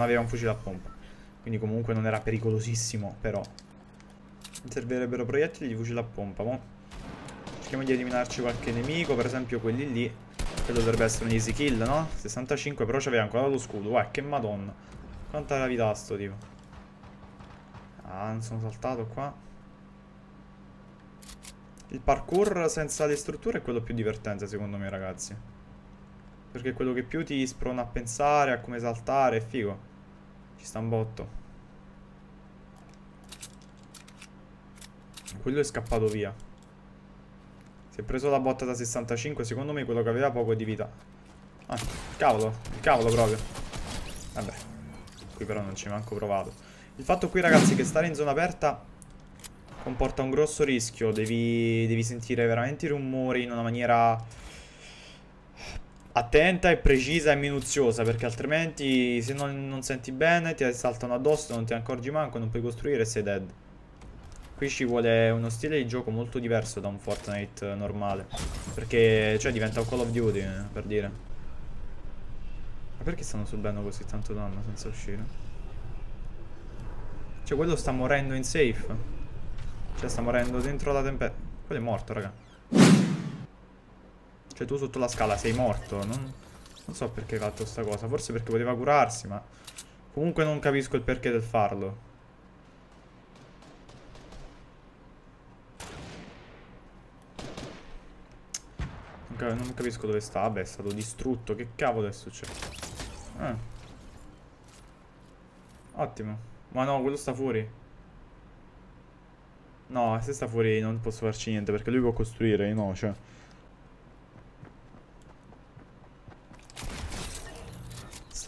non aveva un fucile a pompa. Quindi comunque non era pericolosissimo, però. Mi servirebbero proiettili di fucile a pompa, mo. Cerchiamo di eliminarci qualche nemico, per esempio quelli lì. Quello dovrebbe essere un easy kill, no? 65, però c'aveva ancora lo scudo. Guarda, che madonna. Quanta la vita sto tipo. Ah, non sono saltato qua. Il parkour senza le strutture è quello più divertente, secondo me, ragazzi. Perché è quello che più ti sprona a pensare, a come saltare, è figo. Ci sta un botto. Quello è scappato via. Si è preso la botta da 65, secondo me quello che aveva poco di vita. Ah, cavolo, il cavolo proprio. Vabbè, qui però non ci manco provato. Il fatto qui ragazzi che stare in zona aperta comporta un grosso rischio. Devi, devi sentire veramente i rumori in una maniera attenta e precisa e minuziosa perché altrimenti se non, non, senti bene ti saltano addosso, non ti accorgi manco, non puoi costruire e sei dead. Qui ci vuole uno stile di gioco molto diverso da un Fortnite normale perché cioè diventa un Call of Duty eh, per dire. Ma perché stanno subendo così tanto danno senza uscire? Cioè quello sta morendo in safe Cioè sta morendo dentro la tempesta Quello è morto raga Cioè tu sotto la scala sei morto Non, non so perché hai fatto sta cosa Forse perché poteva curarsi ma Comunque non capisco il perché del farlo Non capisco dove sta Vabbè è stato distrutto Che cavolo è successo Ah Ottimo ma no, quello sta fuori. No, se sta fuori non posso farci niente perché lui può costruire, no, cioè.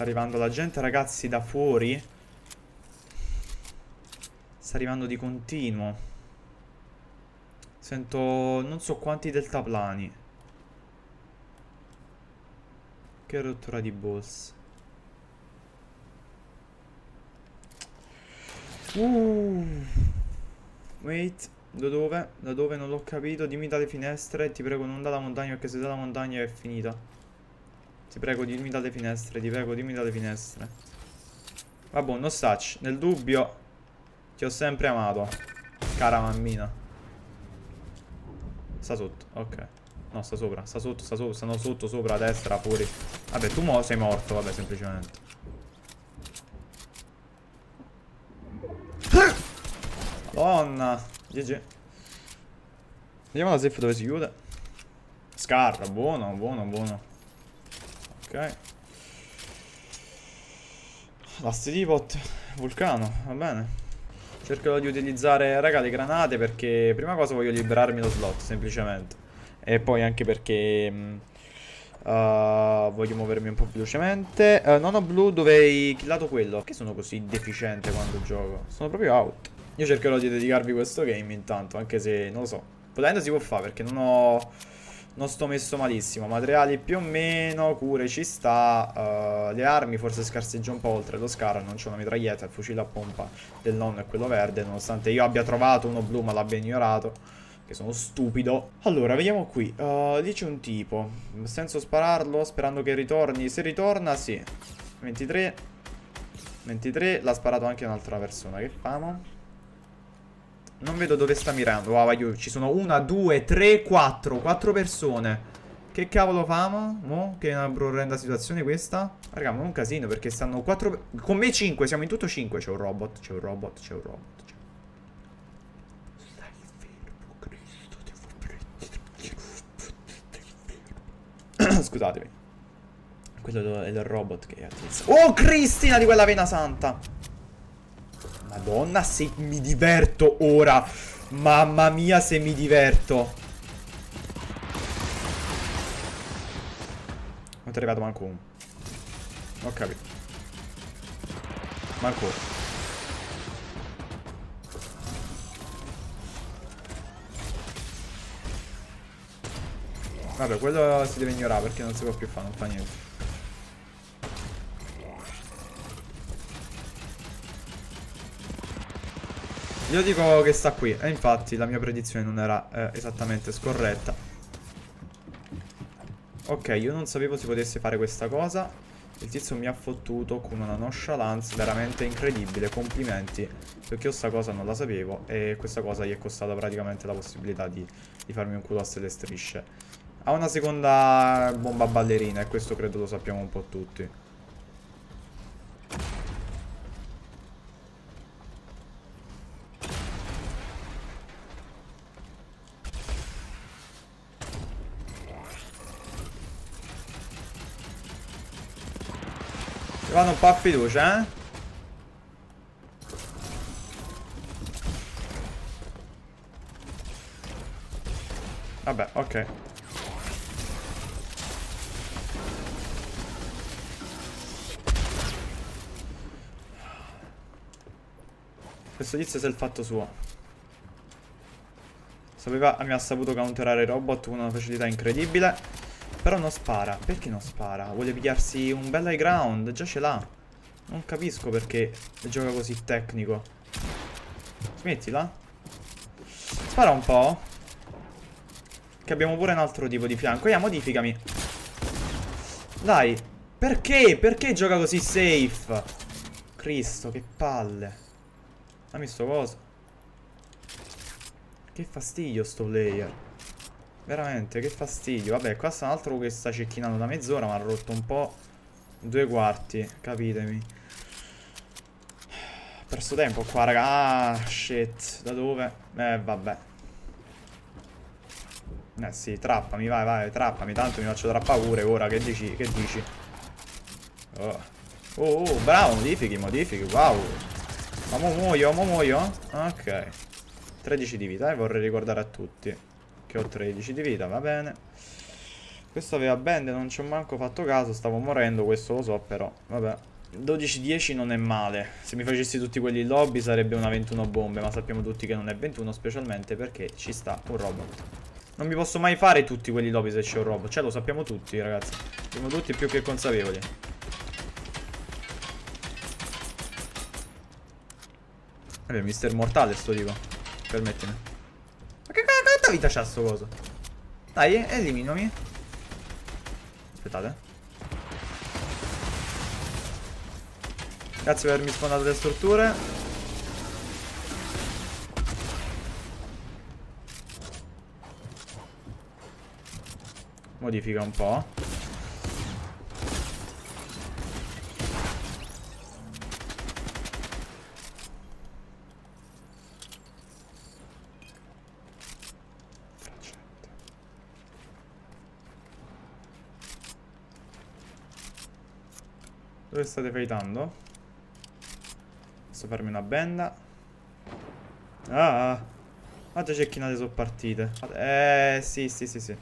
Arrivando la gente, ragazzi, da fuori. Sta arrivando di continuo. Sento non so quanti deltaplani. Che rottura di boss. Uh. Wait, da dove? Da dove non l'ho capito. Dimmi dalle finestre. Ti prego, non dalla montagna perché se dalla montagna è finita. Ti prego, dimmi dalle finestre. Ti prego, dimmi dalle finestre. Vabbè, no such. Nel dubbio, ti ho sempre amato. Cara mammina. Sta sotto, ok. No, sta sopra, sta sotto, sta sotto, stanno sotto, sopra, a destra, fuori. Vabbè, tu mo sei morto, vabbè, semplicemente. Madonna. GG. Vediamo la safe dove si chiude. Scarra, buono, buono, buono. Ok. Last depot. Vulcano, va bene. Cercherò di utilizzare, raga, le granate perché prima cosa voglio liberarmi lo slot, semplicemente. E poi anche perché... Mh, Uh, voglio muovermi un po' velocemente uh, Non ho blu dove hai killato quello Perché sono così deficiente quando gioco? Sono proprio out io cercherò di dedicarvi questo game intanto, anche se, non lo so, potendo si può fare perché non ho... Non sto messo malissimo, materiali più o meno, cure ci sta, uh, le armi forse scarseggio un po' oltre lo scar, non c'è una mitraglietta, il fucile a pompa del nonno è quello verde, nonostante io abbia trovato uno blu ma l'abbia ignorato, che sono stupido. Allora, vediamo qui, uh, lì c'è un tipo, senso spararlo sperando che ritorni, se ritorna sì, 23, 23, l'ha sparato anche un'altra persona, che famo? Non vedo dove sta mirando. Wow, io, ci sono una, due, tre, quattro. Quattro persone. Che cavolo famo? Mo? Che è una orrenda situazione questa? Raga, ma è un casino perché stanno quattro... Con me cinque, siamo in tutto cinque. C'è un robot, c'è un robot, c'è un robot. Stai fermo, Cristo, devo prendere. Scusatemi. Quello è il robot che attizza. Oh, Cristina di quella vena santa! Madonna se mi diverto ora. Mamma mia se mi diverto. Non è arrivato manco uno Ho capito. Manco uno Vabbè quello si deve ignorare perché non si può più fare Non fa niente Io dico che sta qui E infatti la mia predizione non era eh, esattamente scorretta Ok, io non sapevo si potesse fare questa cosa Il tizio mi ha fottuto con una nonchalance veramente incredibile. Complimenti. Perché io sta cosa non la sapevo. E questa cosa gli è costata praticamente la possibilità di, di farmi un culo a le strisce. Ha una seconda bomba ballerina e questo credo lo sappiamo un po' tutti. Mi vanno un po' a fiducia, eh? Vabbè, ok. Questo tizio si è il fatto suo. Sapeva, mi ha saputo counterare i robot con una facilità incredibile. Però non spara. Perché non spara? Vuole pigliarsi un bel high ground. Già ce l'ha. Non capisco perché gioca così tecnico. Smettila. Spara un po'. Che abbiamo pure un altro tipo di fianco. Ya, modificami. Dai. Perché? Perché gioca così safe? Cristo, che palle. Dammi sto coso. Che fastidio sto player. Veramente, che fastidio. Vabbè, qua sta un altro che sta cecchinando da mezz'ora, ma ha rotto un po' due quarti, capitemi. Ho perso tempo qua, raga. Ah, shit. Da dove? Eh, vabbè. Eh sì, trappami, vai, vai, trappami. Tanto mi faccio trappare pure ora, che dici? Che dici? Oh, oh, oh bravo, modifichi, modifichi, wow. Ma mo muoio, mo muoio? Ok. 13 di vita, eh, vorrei ricordare a tutti. Che ho 13 di vita, va bene. Questo aveva bende, non ci ho manco fatto caso, stavo morendo, questo lo so però, vabbè. 12-10 non è male. Se mi facessi tutti quelli lobby sarebbe una 21 bombe, ma sappiamo tutti che non è 21, specialmente perché ci sta un robot. Non mi posso mai fare tutti quelli lobby se c'è un robot. Cioè, lo sappiamo tutti, ragazzi. Siamo tutti più che consapevoli. Vabbè, mister mortale sto tipo. Permettimi vita c'ha sto coso? Dai, eliminami. Aspettate. Grazie per avermi sfondato le strutture. Modifica un po'. Dove state fightando? Posso farmi una benda. Ah Quante cecchinate sono partite Eh sì sì sì sì.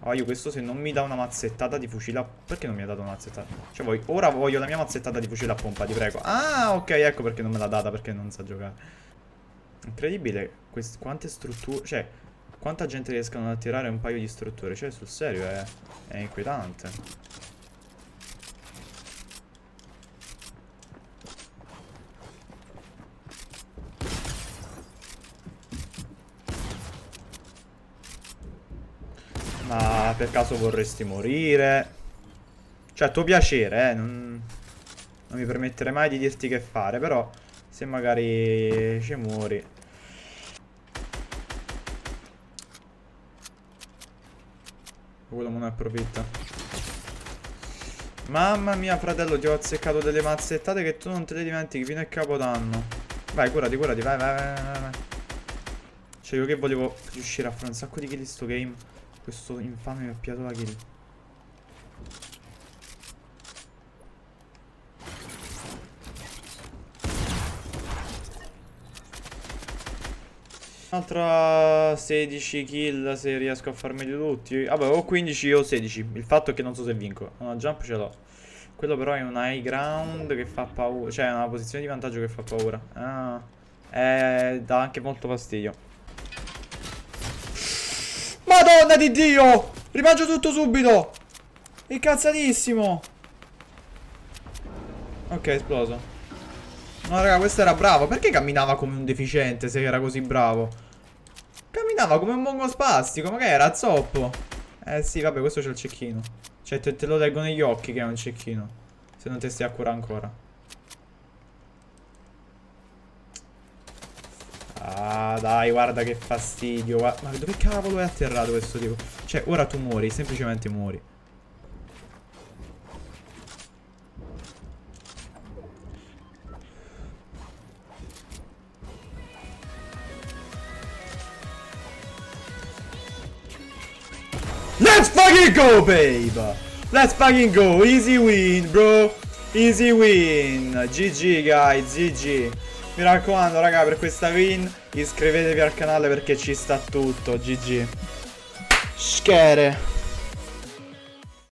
Oh io questo se non mi dà una mazzettata di fucile a... Perché non mi ha dato una mazzettata? Cioè voglio... ora voglio la mia mazzettata di fucile a pompa ti prego. Ah ok ecco perché non me l'ha data Perché non sa giocare. Incredibile Quest... Quante strutture Cioè Quanta gente riescono ad attirare un paio di strutture? Cioè sul serio è, è inquietante Ma per caso vorresti morire? Cioè, a tuo piacere, eh. Non, non mi permetterei mai di dirti che fare, però se magari ci muori. Quello non approfitta. Mamma mia, fratello, ti ho azzeccato delle mazzettate che tu non te le dimentichi fino a capodanno. Vai, curati, curati, vai, vai, vai, vai. Cioè, io che volevo riuscire a fare un sacco di kill in sto game. Questo infame mi ha piato la kill. Un'altra 16 kill se riesco a farmeli tutti. Vabbè, o 15 o 16. Il fatto è che non so se vinco. Una jump ce l'ho. Quello però è un high ground che fa paura. Cioè, è una posizione di vantaggio che fa paura. Ah. Eh, dà anche molto fastidio. Madonna di Dio! Rimangio tutto subito! Incazzatissimo! Ok, esploso. No, raga, questo era bravo. Perché camminava come un deficiente se era così bravo? Camminava come un mongo spastico. Ma che era? Zoppo. Eh sì, vabbè, questo c'è il cecchino. Cioè, te, te lo leggo negli occhi che è un cecchino. Se non ti stai a curare ancora. Ah, dai, guarda che fastidio. Ma dove cavolo è atterrato questo tipo? Cioè, ora tu muori, semplicemente muori. Let's fucking go, babe! Let's fucking go! Easy win, bro! Easy win! GG, guys, GG! Mi raccomando, raga, per questa win iscrivetevi al canale perché ci sta tutto. GG. Schere.